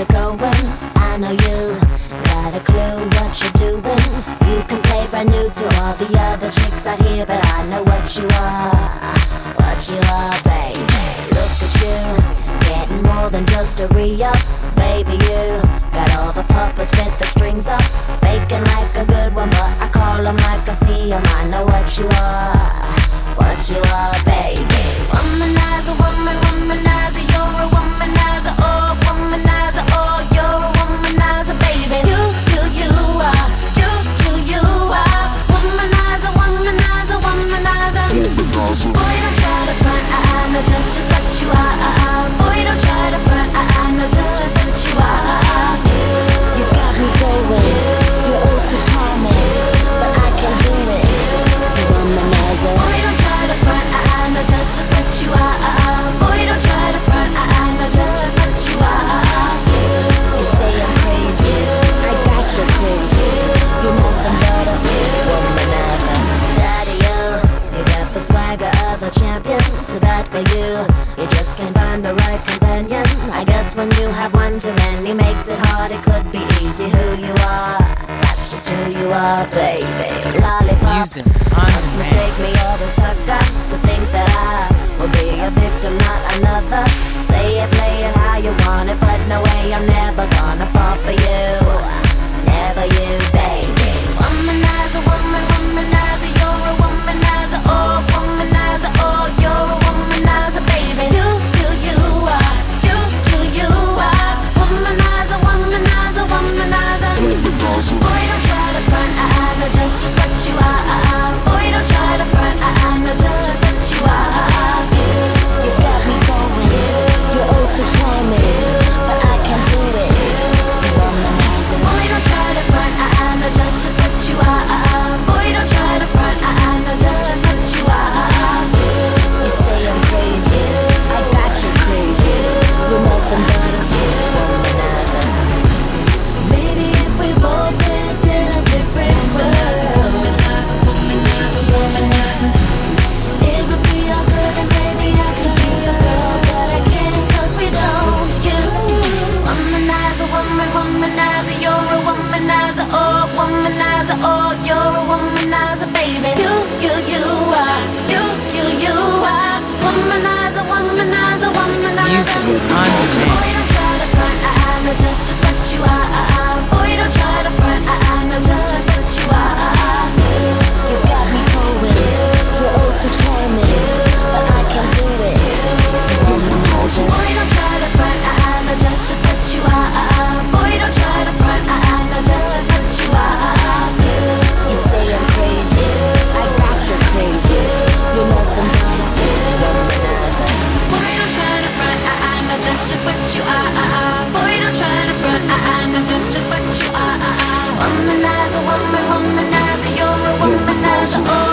it going? I know you got a clue what you're doing. You can play brand new to all the other chicks out here, but I know what you are. What you are, baby. Look at you, getting more than just a re-up. Baby, you got all the puppets with the strings up. Faking like a good one, but I call them like I see them. I know what you are. What you are, baby. So bad for you, you just can't find the right companion. I guess when you have one too many makes it hard. It could be easy who you are. That's just who you are, baby. Lollipop. Using Must mistake me or a sucker to think that I will be a victim, not another. Say it, play it how you want it, but no way I'm never gonna fall for you. Never you, baby. Oh, you're a womanizer, baby. You, you, you are, you, you, you are, womanizer, womanizer, womanizer. Using on Boy, demand. Just, just what you are. Ah, ah, ah. Boy, don't try to front, I know just, just what you are. Womanizer, woman, womanizer, you're a womanizer, oh.